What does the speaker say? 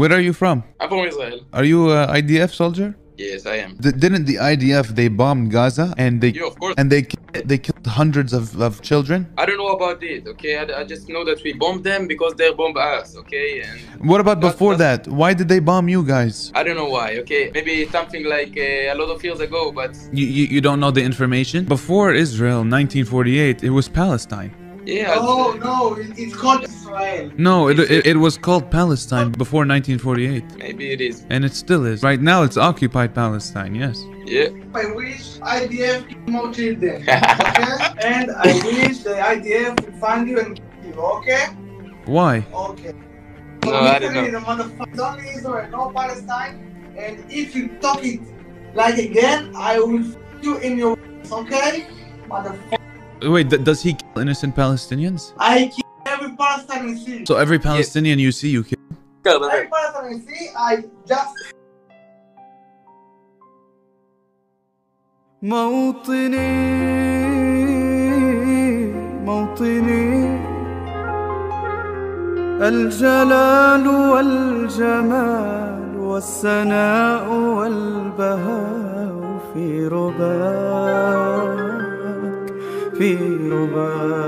Where are you from? I'm from Israel. Are you an IDF soldier? Yes, I am. D- didn't the IDF they bombed Gaza and they Yeah, of course. and they they killed hundreds of, of children? I don't know about it, okay? I, I just know that we bombed them because they bombed us, okay? And What about That- before that's- that? Why did they bomb you guys? I don't know why, okay? Maybe something like uh, a lot of years ago, but You, you you don't know the information? Before Israel, 1948, it was Palestine. Yeah. Oh uh, no, it, it's called Israel. No, it, it, it was called Palestine before 1948. maybe it is. And it still is. Right now, it's occupied Palestine, yes. Yeah. I wish IDF kill more children. Okay? and I wish the IDF will find you and kill you, okay? Why? Okay. No, I don't know. The motherfuckers only Israel, no Palestine. And if you talk it like again, I will f you in your okay? Motherfucker. Wait, th- does he kill innocent Palestinians? I kill every Palestinian see. So every Palestinian you see, you kill? Every Palestinian see, I just موطني موطني الجلال والجمال والسناء والبهاء في رباك في رباك